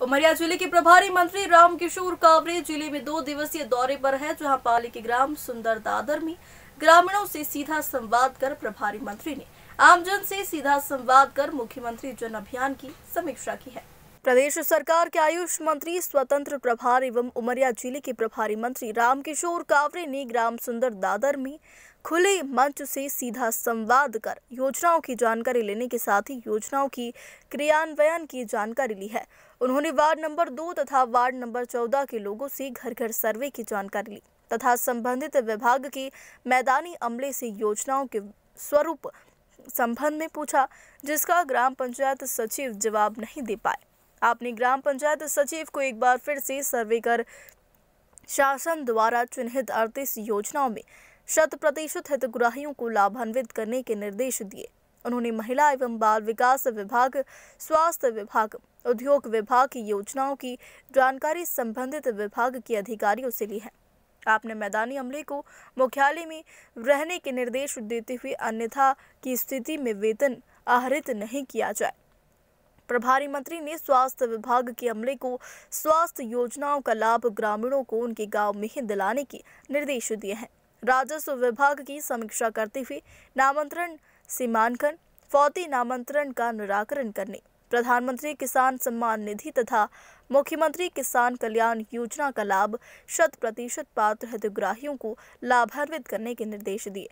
उमरिया ज़िले के प्रभारी मंत्री रामकिशोर कावरे ज़िले में दो दिवसीय दौरे पर है, जहाँ पाली के ग्राम सुंदर दादर में ग्रामीणों से सीधा संवाद कर प्रभारी मंत्री ने आमजन से सीधा संवाद कर मुख्यमंत्री जन अभियान की समीक्षा की है। प्रदेश सरकार के आयुष मंत्री, स्वतंत्र प्रभार एवं उमरिया ज़िले के प्रभारी मंत्री रामकिशोर कावरे ने ग्राम सुंदर दादर में खुले मंच से सीधा संवाद कर योजनाओं की जानकारी लेने के साथ ही योजनाओं की क्रियान्वयन की जानकारी ली है। उन्होंने वार्ड नंबर दो तथा वार्ड नंबर चौदह के लोगों से घर घर सर्वे की जानकारी ली तथा संबंधित विभाग के मैदानी अमले से योजनाओं के स्वरूप संबंध में पूछा, जिसका ग्राम पंचायत सचिव जवाब नहीं दे पाए। आपने ग्राम पंचायत सचिव को एक बार फिर से सर्वे कर शासन द्वारा चिन्हित अड़तीस योजनाओं में शत प्रतिशत हितग्राहियों को लाभान्वित करने के निर्देश दिए। उन्होंने महिला एवं बाल विकास विभाग, स्वास्थ्य विभाग, उद्योग विभाग की योजनाओं की जानकारी संबंधित विभाग के अधिकारियों से ली है। आपने मैदानी अमले को मुख्यालय में रहने के निर्देश देते हुए अन्यथा की स्थिति में वेतन आहरित नहीं किया जाए। प्रभारी मंत्री ने स्वास्थ्य विभाग के अमले को स्वास्थ्य योजनाओं का लाभ ग्रामीणों को उनके गाँव में ही दिलाने के निर्देश दिए हैं। राजस्व विभाग की समीक्षा करते हुए नामांतरण सीमांकन, फौती नामांतरण का निराकरण करने, प्रधानमंत्री किसान सम्मान निधि तथा मुख्यमंत्री किसान कल्याण योजना का लाभ शत प्रतिशत पात्र हितग्राहियों को लाभान्वित करने के निर्देश दिए।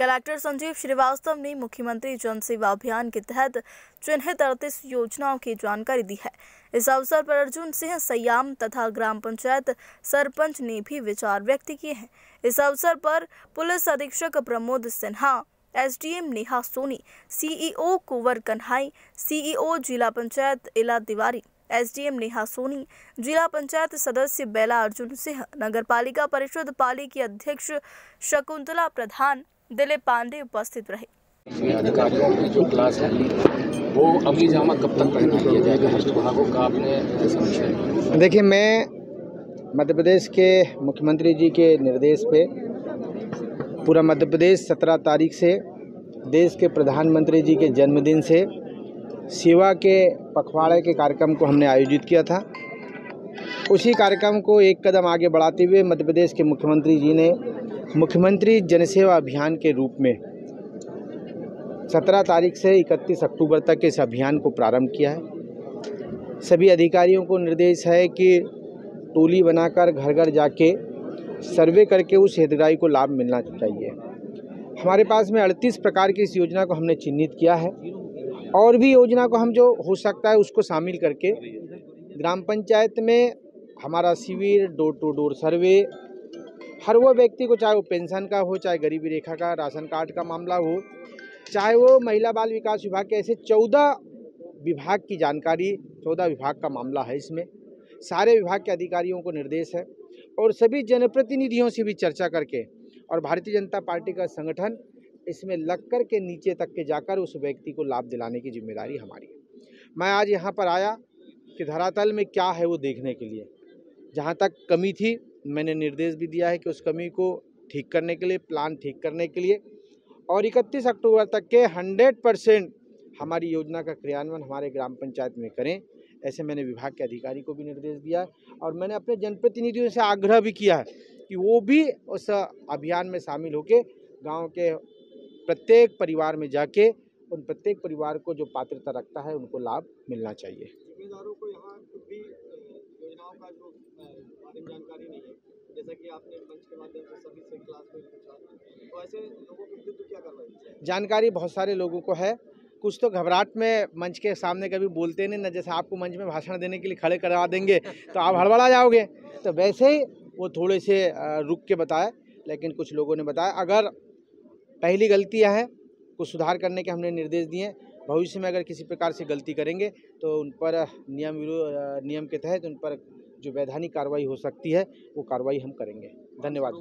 कलेक्टर संजीव श्रीवास्तव ने मुख्यमंत्री जन सेवा अभियान के तहत चिन्हित अड़तीस योजनाओं की जानकारी दी है। इस अवसर पर अर्जुन सिंह सयाम तथा ग्राम पंचायत सरपंच ने भी विचार व्यक्त किए हैं। इस अवसर पर पुलिस अधीक्षक Pramod Sinha, SDM Neha Soni, CEO Kunwar Kanhai, CEO जिला पंचायत इला तिवारी, एसडीएम नेहा सोनी, जिला पंचायत सदस्य बेला अर्जुन सिंह नगर पालिका परिषद पाली की अध्यक्ष शकुंतला प्रधान दिलीप पांडे उपस्थित रहे। अधिकारियों की जो क्लास है वो अगली जामा कब तक पहना किया जाएगा? हर विभागों का आपने समीक्षा देखिए मैं मध्य प्रदेश के मुख्यमंत्री जी के निर्देश पे पूरा मध्य प्रदेश सत्रह तारीख से देश के प्रधानमंत्री जी के जन्मदिन से सेवा के पखवाड़े के कार्यक्रम को हमने आयोजित किया था। उसी कार्यक्रम को एक कदम आगे बढ़ाते हुए मध्य प्रदेश के मुख्यमंत्री जी ने मुख्यमंत्री जनसेवा अभियान के रूप में सत्रह तारीख से इकतीस अक्टूबर तक इस अभियान को प्रारंभ किया है। सभी अधिकारियों को निर्देश है कि टोली बनाकर घर घर जाके सर्वे करके उस हितग्राही को लाभ मिलना चाहिए। हमारे पास में अड़तीस प्रकार की इस योजना को हमने चिन्हित किया है। और भी योजना को हम जो हो सकता है उसको शामिल करके ग्राम पंचायत में हमारा शिविर, डोर टू डोर सर्वे, हर वो व्यक्ति को चाहे वो पेंशन का हो, चाहे गरीबी रेखा का, राशन कार्ड का मामला हो, चाहे वो महिला बाल विकास विभाग के ऐसे चौदह विभाग की जानकारी, चौदह विभाग का मामला है इसमें। सारे विभाग के अधिकारियों को निर्देश है और सभी जनप्रतिनिधियों से भी चर्चा करके और भारतीय जनता पार्टी का संगठन इसमें लग कर के नीचे तक के जाकर उस व्यक्ति को लाभ दिलाने की ज़िम्मेदारी हमारी है। मैं आज यहाँ पर आया कि धरातल में क्या है वो देखने के लिए। जहाँ तक कमी थी, मैंने निर्देश भी दिया है कि उस कमी को ठीक करने के लिए प्लान ठीक करने के लिए। और 31 अक्टूबर तक के 100 परसेंट हमारी योजना का क्रियान्वयन हमारे ग्राम पंचायत में करें, ऐसे मैंने विभाग के अधिकारी को भी निर्देश दिया है और मैंने अपने जनप्रतिनिधियों से आग्रह भी किया है कि वो भी उस अभियान में शामिल होकर गाँव के प्रत्येक परिवार में जाके उन प्रत्येक परिवार को जो पात्रता रखता है, उनको लाभ मिलना चाहिए जिम्मेदारों को यहाँ कुछ भी जो बारे में जानकारी नहीं है। जैसा कि आपने मंच के माध्यम से सभी से क्लास में पूछा। तो ऐसे लोगों के क्या जानकारी बहुत सारे लोगों को है। कुछ तो घबराहट में मंच के सामने कभी बोलते नहीं, ना जैसे आपको मंच में भाषण देने के लिए खड़े करवा देंगे तो आप हड़बड़ा जाओगे। तो वैसे ही वो थोड़े से रुक के बताए, लेकिन कुछ लोगों ने बताया। अगर पहली गलतियाँ हैं, कुछ सुधार करने के हमने निर्देश दिए भविष्य में अगर किसी प्रकार से गलती करेंगे तो उन पर नियम नियम के तहत उन पर जो वैधानिक कार्रवाई हो सकती है वो कार्रवाई हम करेंगे। धन्यवाद।